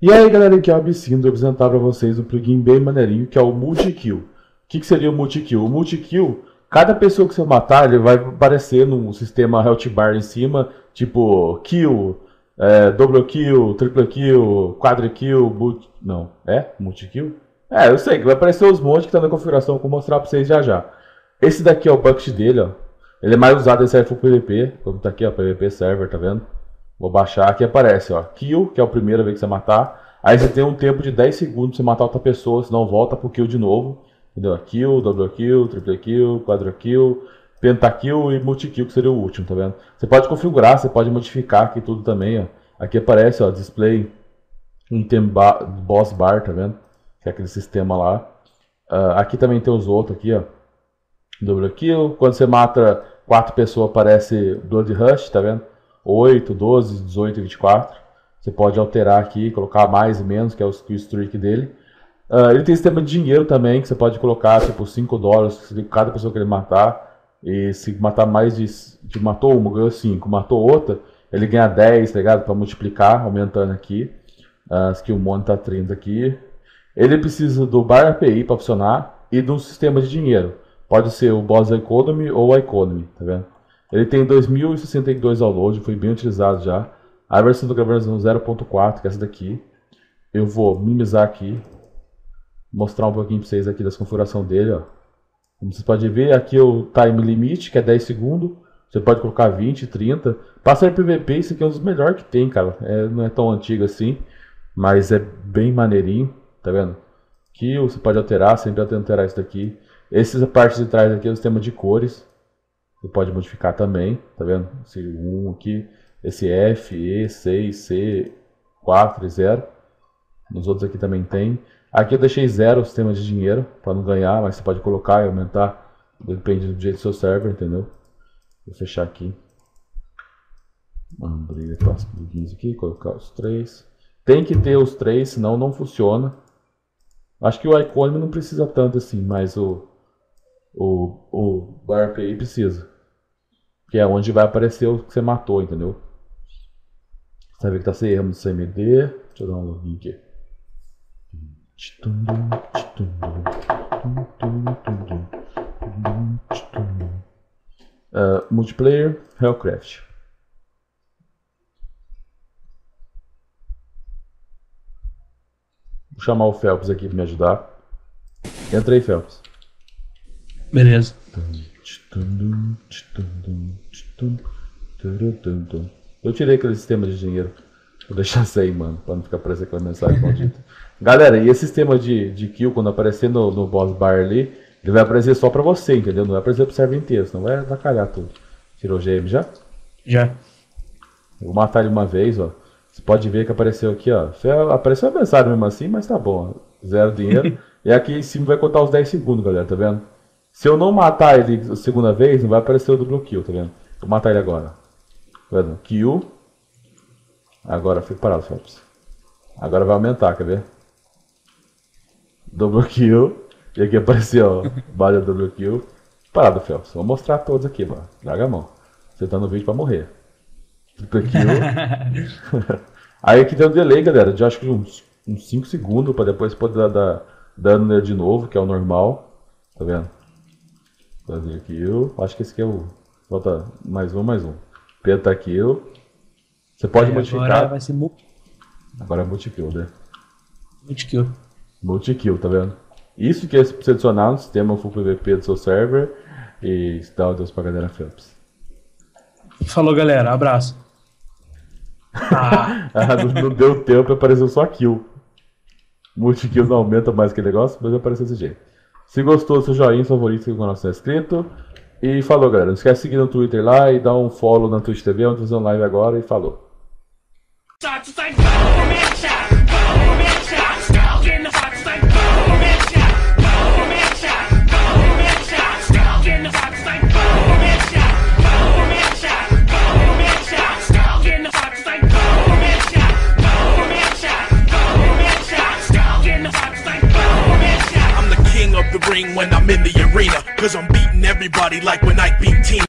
E aí galera, aqui é o Absinto, vou apresentar para vocês um plugin bem maneirinho que é o Multikill. O que, que seria o Multikill? O Multikill, cada pessoa que você matar, ele vai aparecer num sistema health bar em cima, tipo kill, é, double kill, triple kill, quadra kill, multi... não, é? Multikill? É, eu sei que vai aparecer os montes que tá na configuração vou mostrar pra vocês já já. Esse daqui é o bucket dele, ó. Ele é mais usado em server for PVP, como tá aqui, ó, PVP server, tá vendo? Vou baixar, aqui aparece, ó, kill, que é a primeira vez que você matar. Aí você tem um tempo de 10 segundos pra você matar outra pessoa, senão volta pro kill de novo. Entendeu? Kill, double kill, triple kill, quadra kill, pentakill e multikill, que seria o último, tá vendo? Você pode configurar, você pode modificar aqui tudo também, ó. Aqui aparece, ó, display item bar, boss bar, tá vendo? Que é aquele sistema lá. Uh, aqui também tem os outros aqui, ó. Double kill. Quando você mata quatro pessoas, aparece Blood Rush, tá vendo? 8, 12, 18 e 24. Você pode alterar aqui, colocar mais e menos, que é o skill streak dele. Uh, ele tem sistema de dinheiro também, que você pode colocar tipo 5 dólares cada pessoa que ele matar. E se matar mais de. de matou uma, ganhou 5. Matou outra, ele ganha 10, tá ligado? Pra multiplicar, aumentando aqui. Uh, skill Money tá 30 aqui. Ele precisa do Bar API para funcionar e de um sistema de dinheiro. Pode ser o Boss Economy ou a Economy, tá vendo? Ele tem 2062 downloads, foi bem utilizado já. A versão do gravador 0.4, que é essa daqui. Eu vou minimizar aqui, mostrar um pouquinho para vocês aqui das configuração dele, ó. Como vocês podem ver, aqui é o time limit, que é 10 segundos. Você pode colocar 20, 30. Para ser PVP, isso aqui é um dos melhores que tem, cara. É, não é tão antigo assim, mas é bem maneirinho, tá vendo? Aqui você pode alterar, sempre alterar isso daqui. Essa parte de trás aqui é o sistema de cores. Você pode modificar também, tá vendo? Esse 1 aqui, esse F, E, 6, C, 4 e 0. Nos outros aqui também tem. Aqui eu deixei zero o sistema de dinheiro para não ganhar, mas você pode colocar e aumentar. Depende do jeito do seu server, entendeu? Vou fechar aqui. Abrir os plugins aqui, colocar os três. Tem que ter os três, senão não funciona. Acho que o Iconium não precisa tanto assim, mas o, o, o Bar API precisa. Que é onde vai aparecer o que você matou, entendeu? Você vai ver que tá sem erro no CMD. Deixa eu dar um login aqui. Uh, multiplayer, Hellcraft. Vou chamar o Phelps aqui para me ajudar. Entra aí, Phelps. Beleza. Eu tirei aquele sistema de dinheiro. Vou deixar isso aí, mano, pra não ficar aparecendo aquela mensagem maldita. Galera, e esse sistema de, de kill, quando aparecer no, no boss bar ali, ele vai aparecer só pra você, entendeu? Não vai aparecer pro server inteiro, senão vai avacalhar tudo. Tirou o GM já? Já. Vou matar ele uma vez, ó. Você pode ver que apareceu aqui, ó. Apareceu a mensagem mesmo assim, mas tá bom. Zero dinheiro. e aqui em cima vai contar os 10 segundos, galera, tá vendo? Se eu não matar ele a segunda vez, não vai aparecer o duplo kill, tá vendo? Vou matar ele agora. Tá vendo? Kill. Agora, fica parado, Phelps. Agora vai aumentar, quer ver? Double kill. E aqui apareceu, ó. Bala double kill. Parado, Phelps. Vou mostrar todos aqui, mano. Larga a mão. Você tá no vídeo pra morrer. Kill. Aí aqui tem um delay, galera, de acho que uns, uns 5 segundos pra depois poder dar, dar dano nele de novo, que é o normal. Tá vendo? Double kill. Acho que esse aqui é o. Volta mais um, mais um. Pentakill. Você pode Aí modificar. Agora vai ser mu- Agora é multikill, né? multikill. Multikill, tá vendo? Isso que é pra você adicionar no sistema full PVP do seu server e dá o Deus pra galera Phelps. Falou, galera. Abraço. Ah, Ah, não, não deu tempo, apareceu só kill. Multikill não aumenta mais que negócio, mas apareceu desse jeito. Se gostou, seu joinha, favorito, se o canal é inscrito. E falou, galera. Não esquece de seguir no Twitter lá e dar um follow na Twitch TV, onde fazer um live agora. E falou. Arena. Cause I'm beating everybody like when I beat team.